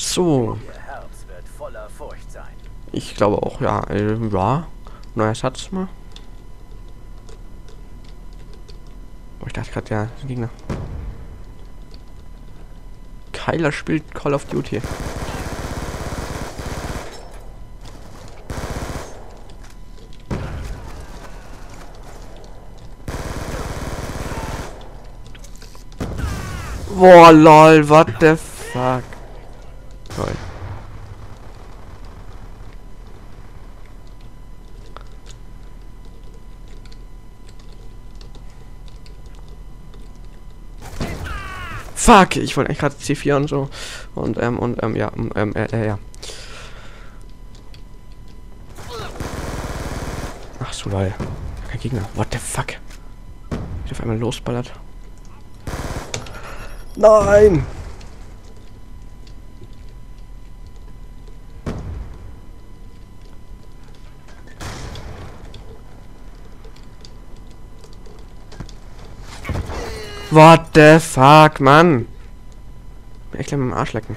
So. Ich glaube auch, ja. Äh, ja. Neuer Satz mal. Oh, ich dachte gerade, ja, Gegner. Kyler spielt Call of Duty. Boah, lol, what the fuck? Lol. Fuck, ich wollte eigentlich gerade C4 und so. Und, ähm, und, ähm, ja, ähm, äh, äh, ja. Ach so, lol. Kein Gegner. What the fuck? Ich auf einmal losballert. Nein! What the fuck, Mann? Ich gleich mit dem Arsch lecken.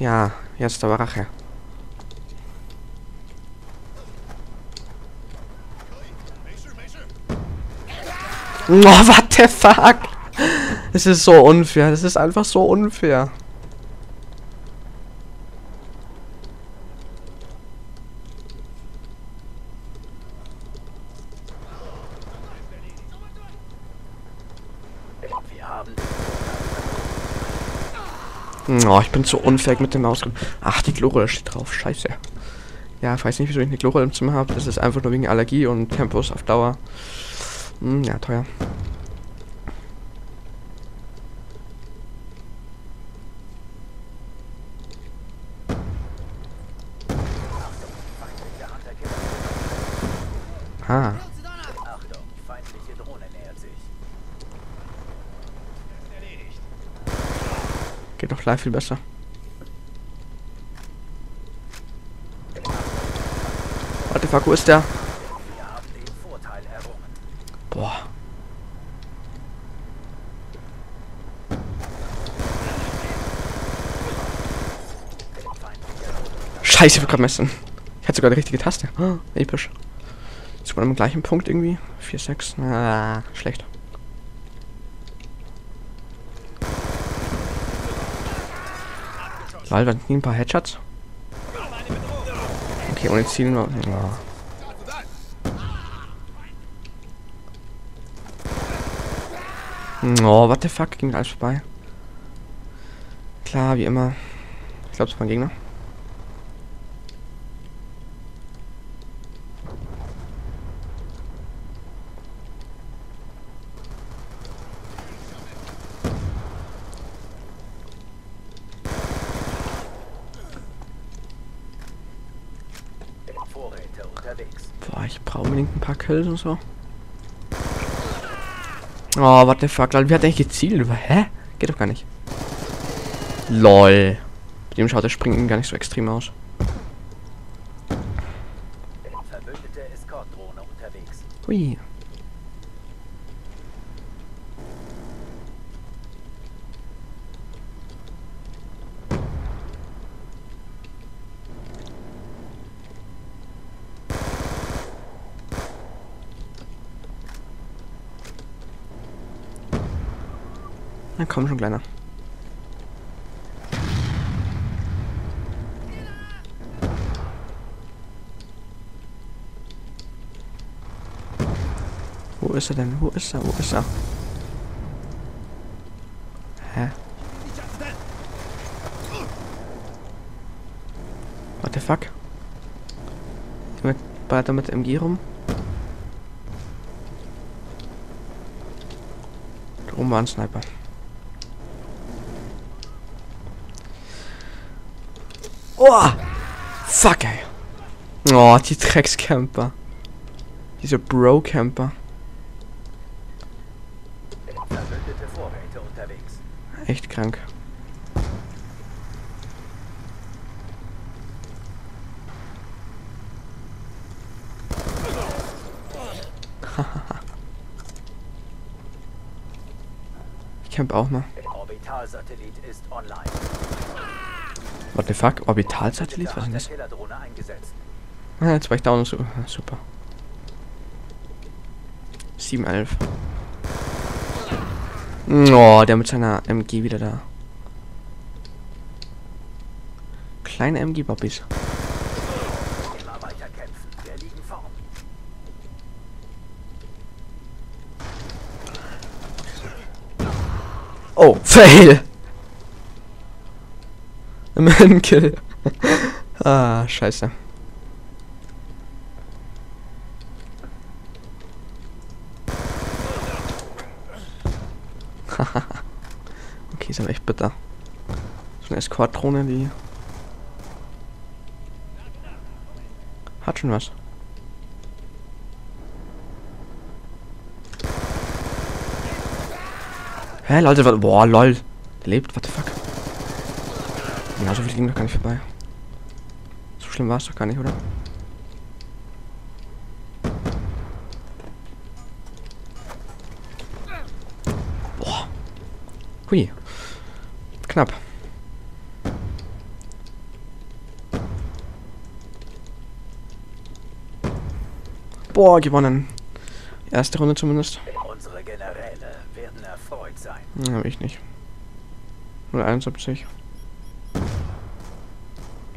Ja, jetzt aber Rache. Oh, what the fuck? Es ist so unfair. Das ist einfach so unfair. Wir haben Oh, ich bin zu unfair mit dem Maus. Ach, die Chlorrolle steht drauf. Scheiße. Ja, ich weiß nicht, wieso ich eine Chlorrolle im Zimmer habe. Das ist einfach nur wegen Allergie und Tempos auf Dauer. Hm, ja, teuer. Live viel besser. Warte, fuck, wo ist der? Wir. Boah. Scheiße, ich will gerade messen. Ich hatte sogar die richtige Taste. Ah, episch. Ist man am gleichen Punkt irgendwie? 4, 6. Ah, schlecht. Wir hatten ein paar Headshots. Okay, ohne Ziel nur. Ja. Oh, what the fuck, ging alles vorbei. Klar, wie immer. Ich glaube, es war ein Gegner. Vorräte unterwegs. Boah, ich brauche unbedingt ein paar Kills und so. Oh, what the fuck, Leute, wie hat der eigentlich gezielt? Hä? Geht doch gar nicht. LOL. Bei dem schaut der Springen gar nicht so extrem aus. Verbündete unterwegs. Hui. Na komm schon, Kleiner. Wo ist er denn? Wo ist er? Wo ist er? Hä? What the fuck? Jemand ballert da mit MG rum? Oben war ein Sniper. Oh! Fuck, ey. Oh, die Dreckscamper. Diese Bro-Camper. Echt krank. ich camp auch mal. Orbital Orbitalsatellit ist online. What the fuck? Orbitalsatellit? Was ist das? Ah, jetzt war ich down. So, super. 711. Oh, der mit seiner MG wieder da. Kleine MG-Bobbys. Oh, fail! Man-Kill. ah, scheiße. okay, ist aber echt bitter. So eine Escort-Drohne, die... Hat schon was. Hä, Leute, wa- boah, lol. Der lebt, what the fuck? Ja, so viel ging doch gar nicht vorbei. So schlimm war es doch gar nicht, oder? Boah. Hui. Knapp. Boah, gewonnen. Erste Runde zumindest. Unsere Generäle werden erfreut sein. Ja, ich nicht. 071.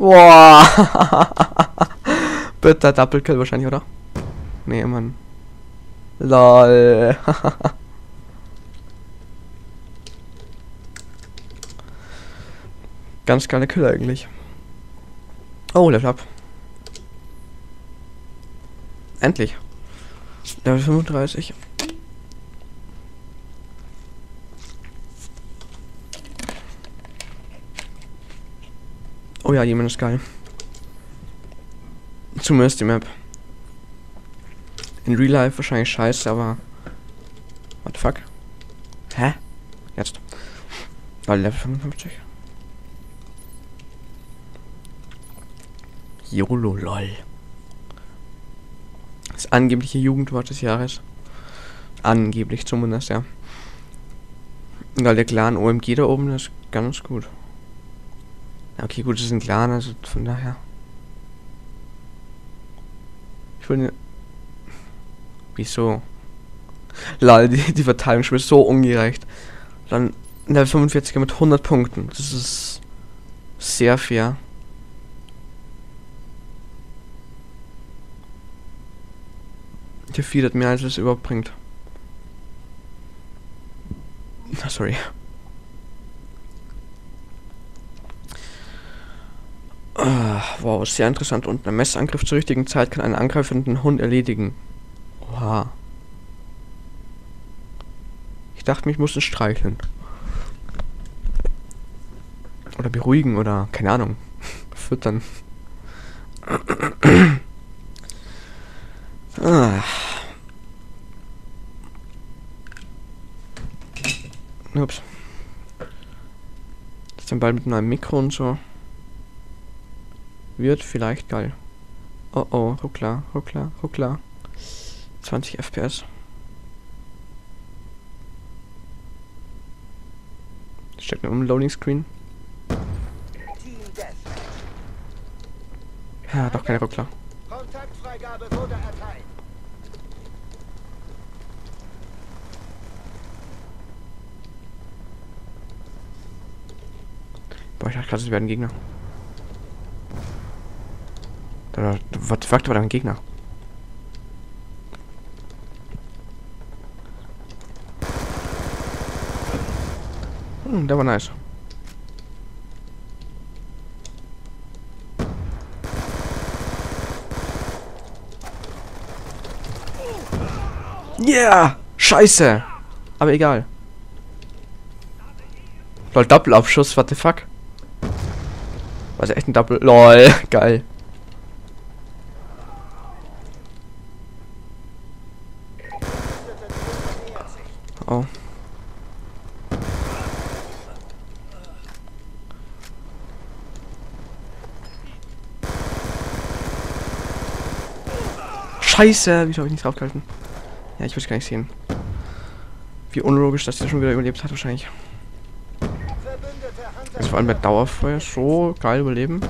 Boah! Bitte Double Kill wahrscheinlich, oder? Nee, Mann. LOL. Ganz geile Kill eigentlich. Oh, Level Up. Endlich. Level 35. Oh ja, jemand ist geil. Zumindest die Map. In Real Life wahrscheinlich scheiße, aber. What the fuck? Hä? Jetzt. Weil Level 55. YOLO lol. Das angebliche Jugendwort des Jahres. Angeblich zumindest, ja. Weil der Clan OMG da oben ist ganz gut. Okay, gut, es ist ein Clan, also von daher. Ich ne Wieso? Lol, die, die Verteilung ist so ungerecht. Dann Level 45 mit 100 Punkten. Das ist sehr fair. Der Feed hat mehr als es überhaupt bringt. Ah, Sorry. Wow, sehr interessant. Und ein Messangriff zur richtigen Zeit kann einen angreifenden Hund erledigen. Oha. Ich dachte, ich muss ihn streicheln. Oder beruhigen oder, keine Ahnung, füttern. ah. Ups. Ist dann bald mit neuem Mikro und so. Wird vielleicht geil. Oh oh, ruckler, ruckler, ruckler. 20 FPS. Steht nur im Loading Screen. Ja, doch keine Ruckler. Boah, ich dachte gerade, es werden Gegner. Da, was the fuck, da war da ein Gegner. Hm, der war nice. Yeah! Scheiße! Aber egal. Lol, Doppelabschuss, what the fuck? War das echt ein Double? LOL, geil. Scheiße, wieso habe ich nicht draufgehalten? Ja, ich will gar nicht sehen. Wie unlogisch, dass der schon wieder überlebt hat, wahrscheinlich. Also vor allem bei Dauerfeuer so geil überleben.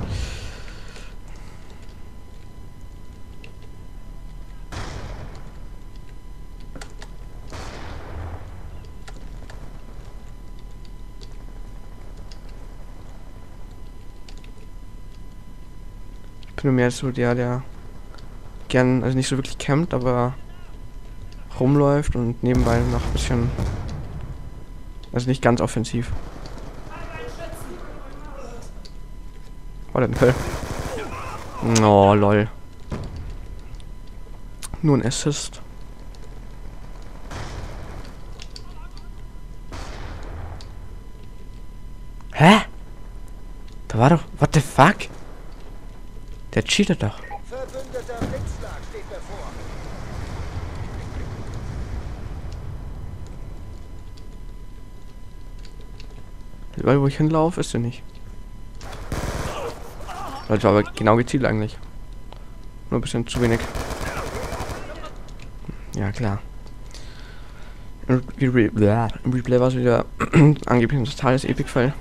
Ich bin nur mehr so der, der gern, also nicht so wirklich campt, aber rumläuft und nebenbei noch ein bisschen, also nicht ganz offensiv. Oh, der Kill. Oh, lol. Nur ein Assist. Hä? Da war doch... What the fuck? Der cheatet doch. Verbündeter Blitzschlag steht bevor. Überall, wo ich hinlaufe, ist er nicht. Das war aber genau gezielt eigentlich. Nur ein bisschen zu wenig. Ja, klar. Im Replay war es wieder angeblich ein totales Epic-Fall.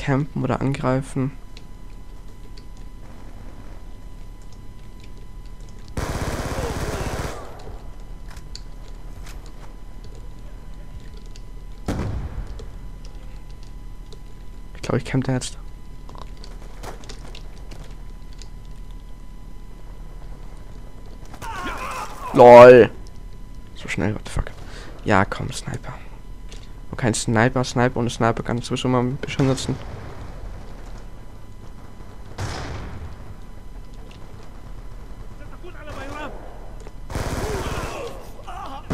Campen oder angreifen. Ich glaube, ich camp da jetzt. LOL. So schnell, what the fuck. Ja, komm, Sniper. Und kein Sniper, Sniper ohne Sniper kann sowieso mal ein bisschen nutzen.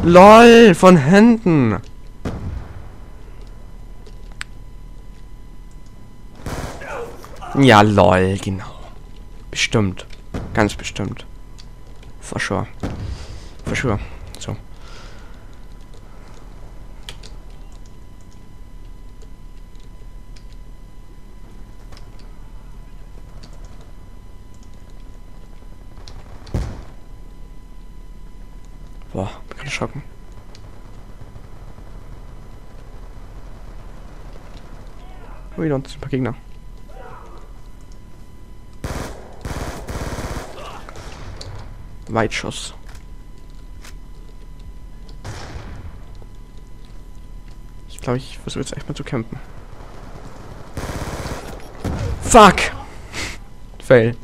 LOL, von hinten. Ja, lol, genau. Bestimmt. Ganz bestimmt. For sure. For sure. So. Boah, bin gerade schocken. Ui, sind ein paar Gegner. Weitschuss. Ich glaube, ich versuche jetzt echt mal zu campen. Fuck! Fail.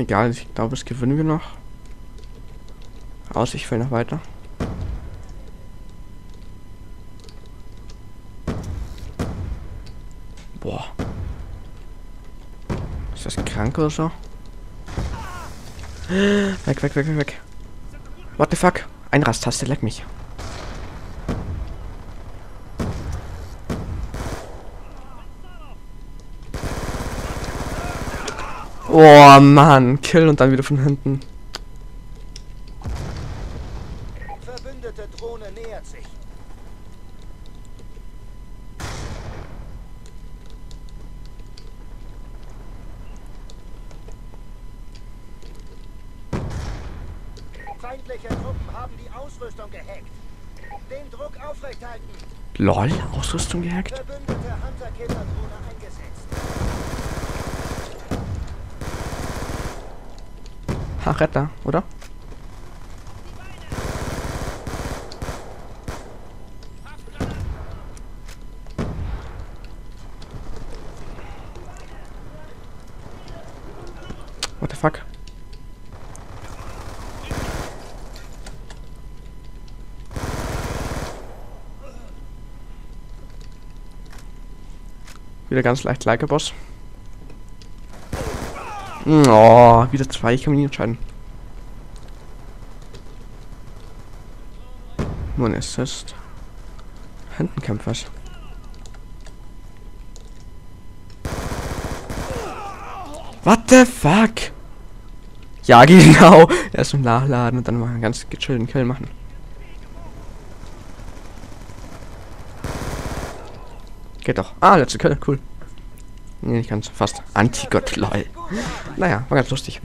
Egal, ich glaube, das gewinnen wir noch. Aus, ich will noch weiter. Boah. Ist das krank oder so? Weg, weg, weg, weg, weg. What the fuck? Einrasttaste, leck mich. Oh Mann, Kill und dann wieder von hinten. Verbündete Drohne nähert sich. Feindliche Truppen haben die Ausrüstung gehackt. Den Druck aufrechthalten. LOL, Ausrüstung gehackt? Verbündete Hunter-Killer-Drohne Retter, oder? What the fuck? Wieder ganz leicht like Boss. Oh, wieder zwei, ich kann mich nicht entscheiden. Nur ein Assist. Händenkämpfer. What the fuck? Ja, genau. Erst im Nachladen und dann mal einen ganz gechillten Kill machen. Geht doch. Ah, letzte Kill, cool. Nee, nicht ganz. Fast. Antigott, lol. Naja, war ganz lustig.